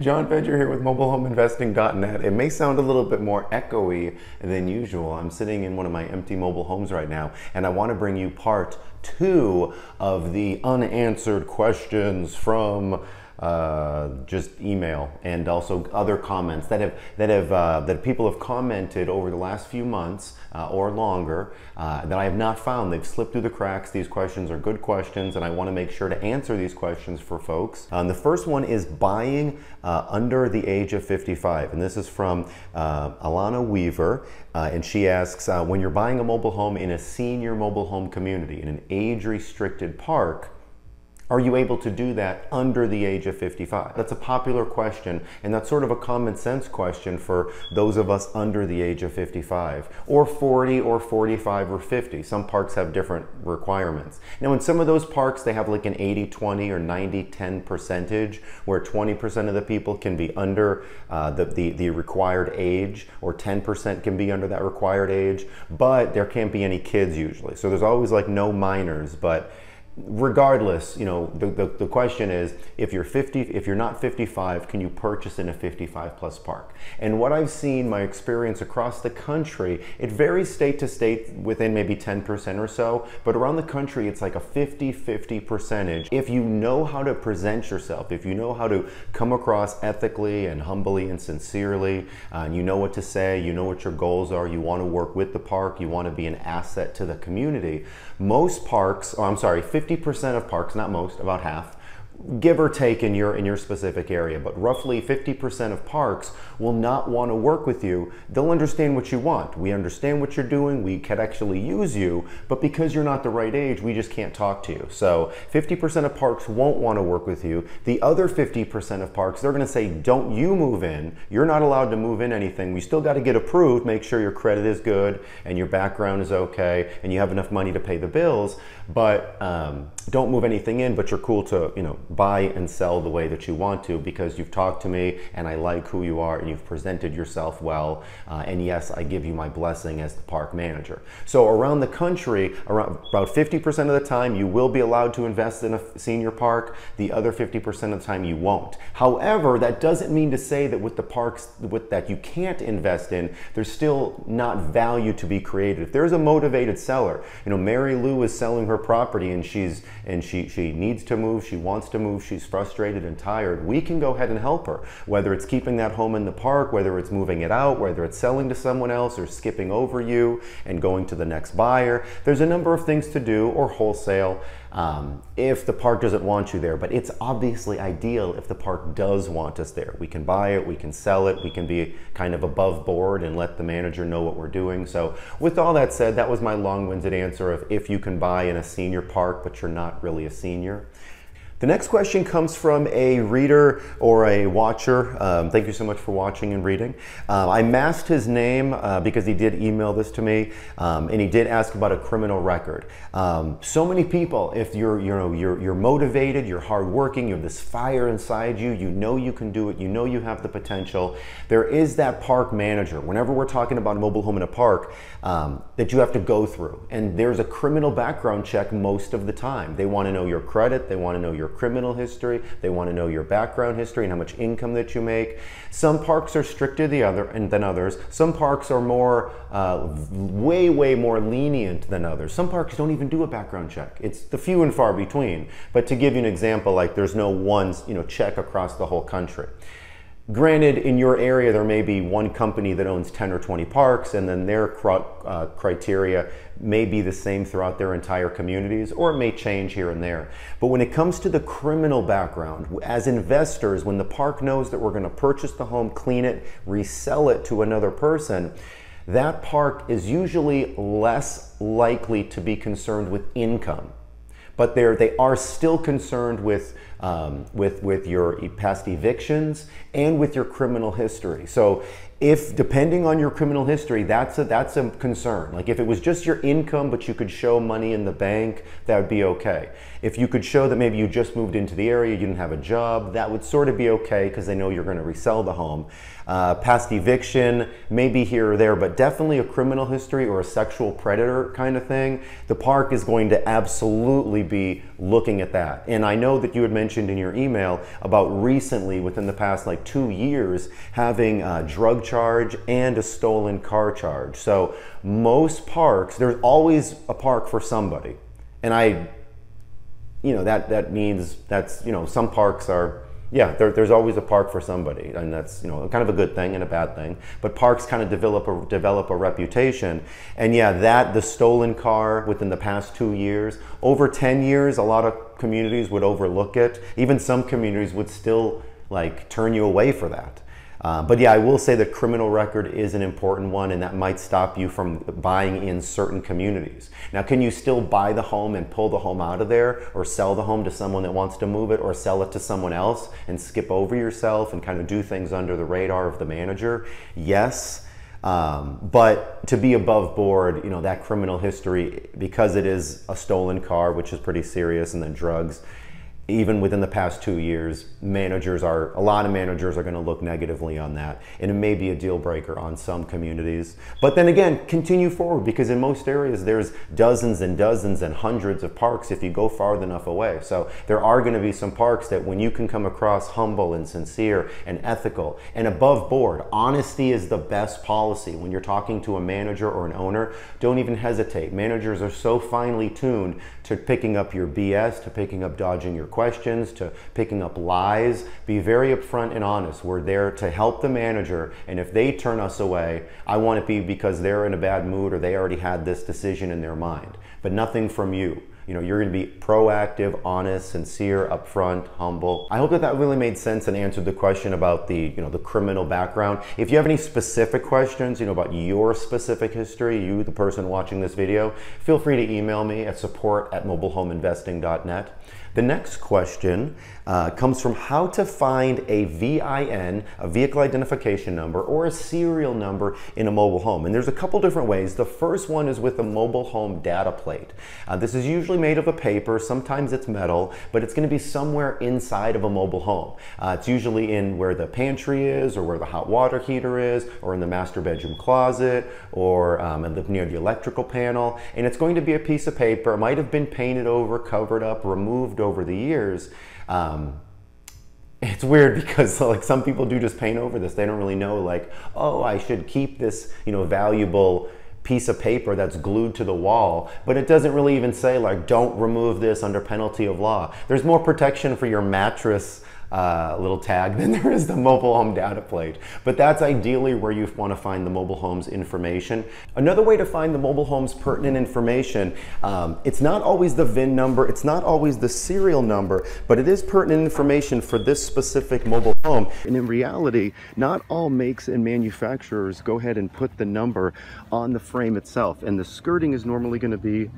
John Fedro here with mobilehomeinvesting.net. It may sound a little bit more echoey than usual. I'm sitting in one of my empty mobile homes right now, and I want to bring you part two of the unanswered questions from uh, just email and also other comments that have that have uh, that people have commented over the last few months uh, or longer uh, that I have not found. They've slipped through the cracks. These questions are good questions, and I want to make sure to answer these questions for folks. Um, the first one is buying under the age of 55, and this is from Alana Weaver, and she asks, when you're buying a mobile home in a senior mobile home community in an age-restricted park are you able to do that under the age of 55? That's a popular question, and that's sort of a common sense question for those of us under the age of 55, or 40, or 45, or 50. Some parks have different requirements. Now, in some of those parks, they have like an 80 20 or 90 10 percentage, where 20% of the people can be under uh, the, the, the required age, or 10% can be under that required age, but there can't be any kids usually. So there's always like no minors, but regardless, you know, the, the, the, question is if you're 50, if you're not 55, can you purchase in a 55 plus park? And what I've seen, my experience across the country, it varies state to state within maybe 10% or so, but around the country, it's like a 50 50 percentage. If you know how to present yourself, if you know how to come across ethically and humbly and sincerely, uh, and you know what to say, you know what your goals are, you want to work with the park, you want to be an asset to the community, most parks, oh, I'm sorry, 50 50% of parks, not most, about half, give or take in your in your specific area but roughly 50% of parks will not want to work with you. They'll understand what you want. We understand what you're doing. We could actually use you but because you're not the right age we just can't talk to you. So 50% of parks won't want to work with you. The other 50% of parks they're going to say don't you move in. You're not allowed to move in anything. We still got to get approved. Make sure your credit is good and your background is okay and you have enough money to pay the bills but um, don't move anything in but you're cool to you know buy and sell the way that you want to because you've talked to me and I like who you are and you've presented yourself well. Uh, and yes, I give you my blessing as the park manager. So around the country, around about 50% of the time, you will be allowed to invest in a senior park. The other 50% of the time, you won't. However, that doesn't mean to say that with the parks with, that you can't invest in, there's still not value to be created. If there's a motivated seller, you know, Mary Lou is selling her property and she's and she she needs to move, she wants to move, she's frustrated and tired, we can go ahead and help her. Whether it's keeping that home in the park, whether it's moving it out, whether it's selling to someone else or skipping over you and going to the next buyer. There's a number of things to do or wholesale um, if the park doesn't want you there. But it's obviously ideal if the park does want us there. We can buy it, we can sell it, we can be kind of above board and let the manager know what we're doing. So with all that said, that was my long-winded answer of if you can buy in a senior park, but you're not really a senior. The next question comes from a reader or a watcher. Um, thank you so much for watching and reading. Uh, I masked his name uh, because he did email this to me, um, and he did ask about a criminal record. Um, so many people, if you're you know you're you're motivated, you're hardworking, you have this fire inside you, you know you can do it, you know you have the potential. There is that park manager. Whenever we're talking about a mobile home in a park, um, that you have to go through, and there's a criminal background check most of the time. They want to know your credit, they want to know your criminal history. They want to know your background history and how much income that you make. Some parks are stricter the other, and than others. Some parks are more, uh, way, way more lenient than others. Some parks don't even do a background check. It's the few and far between. But to give you an example, like there's no one, you know, check across the whole country. Granted, in your area, there may be one company that owns 10 or 20 parks, and then their uh, criteria may be the same throughout their entire communities, or it may change here and there. But when it comes to the criminal background, as investors, when the park knows that we're going to purchase the home, clean it, resell it to another person, that park is usually less likely to be concerned with income but they're, they are still concerned with, um, with, with your past evictions and with your criminal history. So if depending on your criminal history, that's a, that's a concern. Like if it was just your income, but you could show money in the bank, that would be okay. If you could show that maybe you just moved into the area, you didn't have a job, that would sort of be okay because they know you're going to resell the home. Uh, past eviction, maybe here or there, but definitely a criminal history or a sexual predator kind of thing. The park is going to absolutely be looking at that. And I know that you had mentioned in your email about recently, within the past like two years, having a drug charge and a stolen car charge. So most parks, there's always a park for somebody. And I, you know, that, that means that's, you know, some parks are yeah, there, there's always a park for somebody, and that's you know kind of a good thing and a bad thing. But parks kind of develop a, develop a reputation, and yeah, that the stolen car within the past two years, over ten years, a lot of communities would overlook it. Even some communities would still like turn you away for that. Uh, but yeah, I will say the criminal record is an important one and that might stop you from buying in certain communities. Now, can you still buy the home and pull the home out of there or sell the home to someone that wants to move it or sell it to someone else and skip over yourself and kind of do things under the radar of the manager? Yes. Um, but to be above board, you know, that criminal history, because it is a stolen car, which is pretty serious, and then drugs, even within the past two years, managers are, a lot of managers are going to look negatively on that. And it may be a deal breaker on some communities. But then again, continue forward because in most areas there's dozens and dozens and hundreds of parks if you go far enough away. So there are going to be some parks that when you can come across humble and sincere and ethical and above board, honesty is the best policy. When you're talking to a manager or an owner, don't even hesitate. Managers are so finely tuned to picking up your BS, to picking up dodging your questions to picking up lies. Be very upfront and honest. We're there to help the manager, and if they turn us away, I want it be because they're in a bad mood or they already had this decision in their mind, but nothing from you. You know, you're going to be proactive, honest, sincere, upfront, humble. I hope that that really made sense and answered the question about the, you know, the criminal background. If you have any specific questions, you know, about your specific history, you, the person watching this video, feel free to email me at support at mobilehomeinvesting.net. The next question uh, comes from how to find a VIN, a vehicle identification number, or a serial number in a mobile home. And there's a couple different ways. The first one is with a mobile home data plate. Uh, this is usually made of a paper, sometimes it's metal, but it's going to be somewhere inside of a mobile home. Uh, it's usually in where the pantry is, or where the hot water heater is, or in the master bedroom closet, or um, near the electrical panel. And it's going to be a piece of paper. It might have been painted over, covered up, removed over the years. Um, it's weird because like some people do just paint over this. They don't really know like, oh, I should keep this, you know, valuable piece of paper that's glued to the wall, but it doesn't really even say like, don't remove this under penalty of law. There's more protection for your mattress uh, little tag than there is the mobile home data plate. But that's ideally where you want to find the mobile home's information. Another way to find the mobile home's pertinent information, um, it's not always the VIN number, it's not always the serial number, but it is pertinent information for this specific mobile home. And in reality, not all makes and manufacturers go ahead and put the number on the frame itself. And the skirting is normally going to be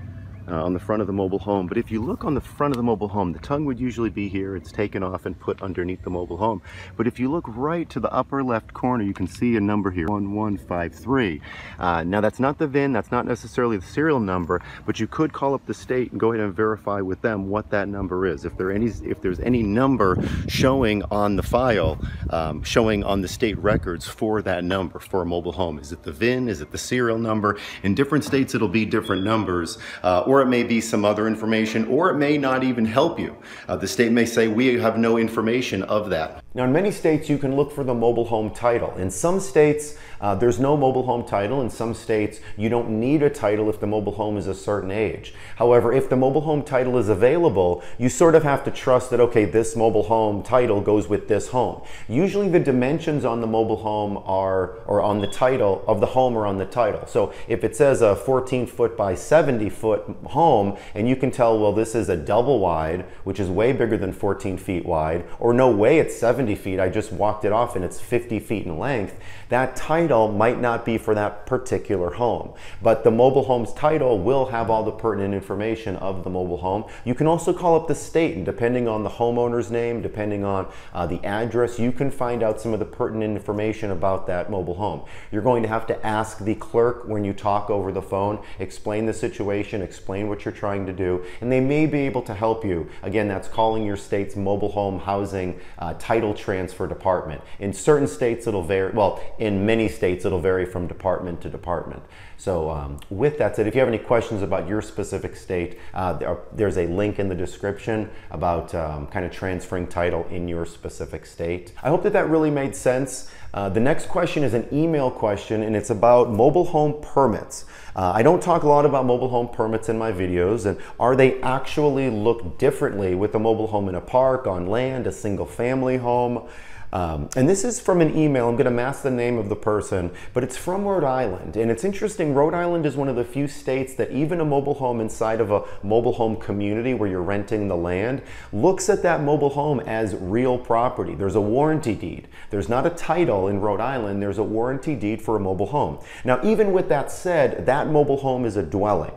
uh, on the front of the mobile home. But if you look on the front of the mobile home, the tongue would usually be here. It's taken off and put underneath the mobile home. But if you look right to the upper left corner, you can see a number here, 1153. Uh, now that's not the VIN, that's not necessarily the serial number, but you could call up the state and go ahead and verify with them what that number is. If, there any, if there's any number showing on the file, um, showing on the state records for that number for a mobile home. Is it the VIN? Is it the serial number? In different states, it'll be different numbers. Uh, or it may be some other information, or it may not even help you. Uh, the state may say, we have no information of that. Now, in many states, you can look for the mobile home title. In some states, uh, there's no mobile home title. In some states, you don't need a title if the mobile home is a certain age. However, if the mobile home title is available, you sort of have to trust that, okay, this mobile home title goes with this home. Usually the dimensions on the mobile home are, or on the title of the home or on the title. So if it says a 14 foot by 70 foot home, and you can tell, well, this is a double wide, which is way bigger than 14 feet wide, or no way it's 70 feet, I just walked it off and it's 50 feet in length, that title might not be for that particular home. But the mobile home's title will have all the pertinent information of the mobile home. You can also call up the state, and depending on the homeowner's name, depending on uh, the address, you can find out some of the pertinent information about that mobile home. You're going to have to ask the clerk when you talk over the phone, explain the situation, explain what you're trying to do, and they may be able to help you. Again, that's calling your state's mobile home housing uh, title transfer department. In certain states, it'll vary. Well, in many states, it'll vary from department to department. So, um, with that said, if you have any questions about your specific state, uh, there, there's a link in the description about um, kind of transferring title in your specific state. I hope that that really made sense. Uh, the next question is an email question, and it's about mobile home permits. Uh, I don't talk a lot about mobile home permits in my videos, and are they actually look differently with a mobile home in a park, on land, a single family home? Um, and this is from an email. I'm going to mask the name of the person, but it's from Rhode Island. And it's interesting. Rhode Island is one of the few states that even a mobile home inside of a mobile home community where you're renting the land looks at that mobile home as real property. There's a warranty deed. There's not a title in Rhode Island. There's a warranty deed for a mobile home. Now, even with that said, that mobile home is a dwelling.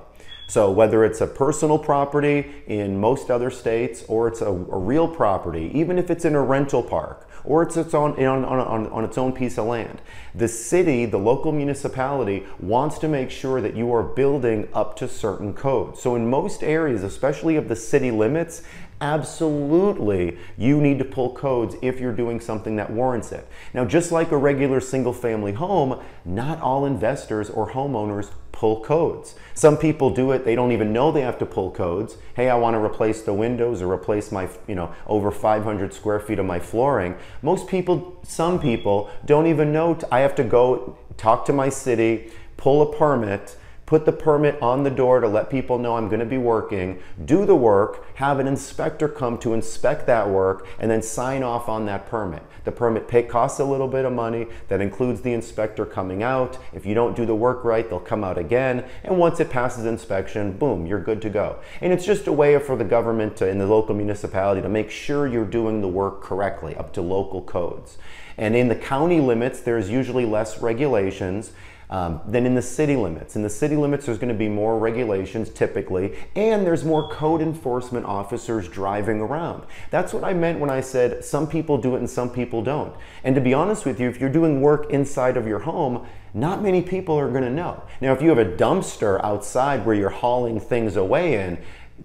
So whether it's a personal property in most other states or it's a, a, real property, even if it's in a rental park or it's its own, on, on, on its own piece of land, the city, the local municipality wants to make sure that you are building up to certain codes. So in most areas, especially of the city limits, absolutely you need to pull codes if you're doing something that warrants it. Now, just like a regular single family home, not all investors or homeowners pull codes. Some people do it, they don't even know they have to pull codes. Hey, I want to replace the windows or replace my, you know, over 500 square feet of my flooring. Most people, some people don't even know I have to go talk to my city, pull a permit, put the permit on the door to let people know I'm going to be working, do the work, have an inspector come to inspect that work, and then sign off on that permit. The permit pay costs a little bit of money. That includes the inspector coming out. If you don't do the work right, they'll come out again. And once it passes inspection, boom, you're good to go. And it's just a way for the government to, in the local municipality to make sure you're doing the work correctly up to local codes. And in the county limits, there's usually less regulations um, than in the city limits. In the city limits, there's going to be more regulations typically, and there's more code enforcement officers driving around. That's what I meant when I said some people do it and some people don't. And to be honest with you, if you're doing work inside of your home, not many people are going to know. Now, if you have a dumpster outside where you're hauling things away in,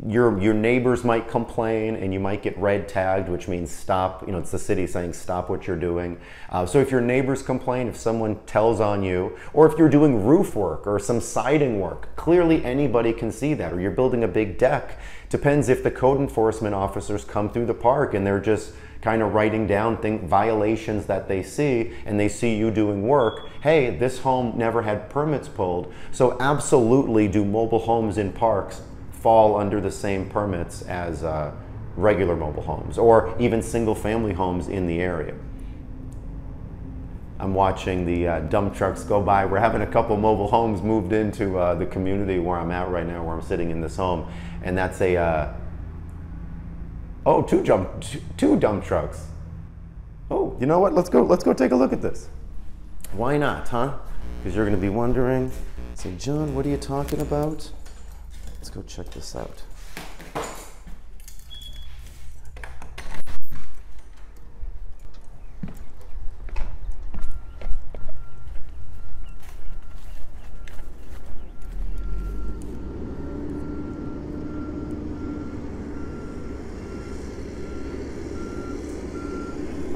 your your neighbors might complain and you might get red tagged which means stop you know it's the city saying stop what you're doing. Uh, so if your neighbors complain if someone tells on you or if you're doing roof work or some siding work clearly anybody can see that or you're building a big deck. Depends if the code enforcement officers come through the park and they're just kind of writing down thing, violations that they see and they see you doing work hey this home never had permits pulled. So absolutely do mobile homes in parks fall under the same permits as uh, regular mobile homes or even single family homes in the area. I'm watching the uh, dump trucks go by. We're having a couple mobile homes moved into uh, the community where I'm at right now, where I'm sitting in this home, and that's a uh, oh two jump two dump trucks. Oh, you know what? Let's go. Let's go take a look at this. Why not, huh? Because you're going to be wondering. Say, John, what are you talking about? Let's go check this out.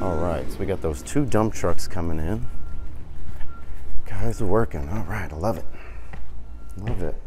All right, so we got those two dump trucks coming in. Guys are working. All right, I love it. Love it.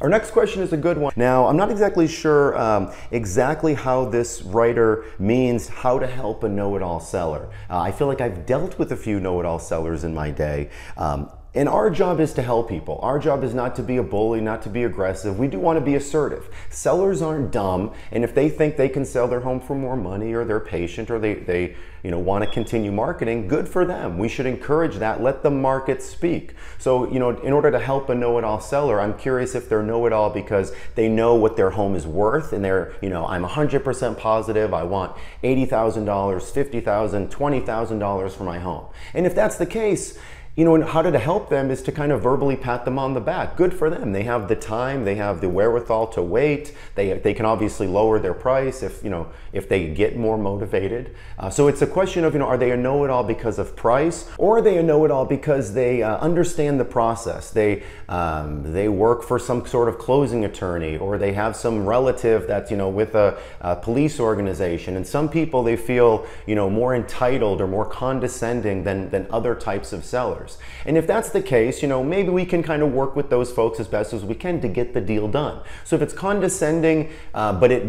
Our next question is a good one. Now, I'm not exactly sure um, exactly how this writer means how to help a know-it-all seller. Uh, I feel like I've dealt with a few know-it-all sellers in my day. Um, and our job is to help people. Our job is not to be a bully, not to be aggressive. We do want to be assertive. Sellers aren't dumb, and if they think they can sell their home for more money or they're patient or they, they you know, want to continue marketing, good for them. We should encourage that. Let the market speak. So, you know, in order to help a know-it-all seller, I'm curious if they're know-it-all because they know what their home is worth and they're, you know, I'm 100% positive I want $80,000, $50,000, $20,000 for my home. And if that's the case, you know, and how to help them is to kind of verbally pat them on the back. Good for them. They have the time, they have the wherewithal to wait. They, they can obviously lower their price if, you know, if they get more motivated. Uh, so it's a question of, you know, are they a know-it-all because of price or are they a know-it-all because they uh, understand the process? They, um, they work for some sort of closing attorney or they have some relative that's, you know, with a, a police organization. And some people, they feel, you know, more entitled or more condescending than, than other types of sellers. And if that's the case, you know, maybe we can kind of work with those folks as best as we can to get the deal done. So if it's condescending, uh, but it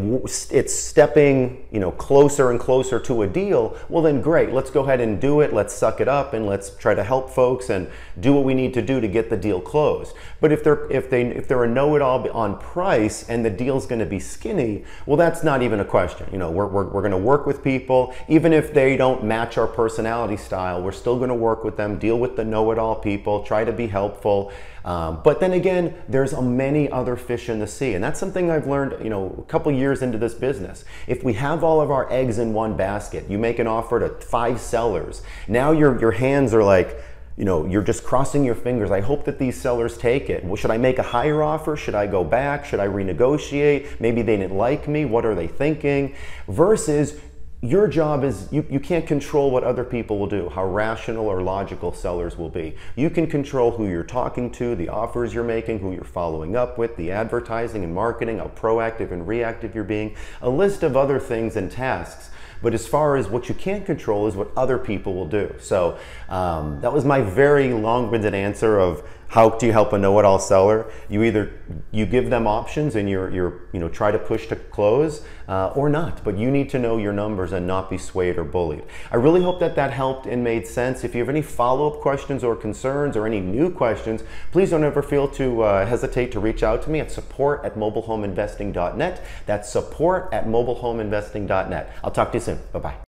it's stepping, you know, closer and closer to a deal, well then great, let's go ahead and do it. Let's suck it up and let's try to help folks and do what we need to do to get the deal closed. But if they're if they if they're a know-it-all on price and the deal's going to be skinny, well that's not even a question. You know, we're we're, we're going to work with people even if they don't match our personality style. We're still going to work with them, deal with the know-it-all people, try to be helpful. Um, but then again, there's a many other fish in the sea, and that's something I've learned, you know, a couple years into this business. If we have all of our eggs in one basket, you make an offer to five sellers. Now your your hands are like, you know, you're just crossing your fingers. I hope that these sellers take it. Well, should I make a higher offer? Should I go back? Should I renegotiate? Maybe they didn't like me. What are they thinking? Versus your job is you, you can't control what other people will do, how rational or logical sellers will be. You can control who you're talking to, the offers you're making, who you're following up with, the advertising and marketing, how proactive and reactive you're being, a list of other things and tasks. But as far as what you can't control is what other people will do. So um, that was my very long-winded answer of how do you help a know-it-all seller? You either you give them options and you're you're you know try to push to close uh, or not, but you need to know your numbers and not be swayed or bullied. I really hope that that helped and made sense. If you have any follow-up questions or concerns or any new questions, please don't ever feel to uh, hesitate to reach out to me at support at mobilehomeinvesting.net. That's support at mobilehomeinvesting.net. I'll talk to you soon. Bye bye.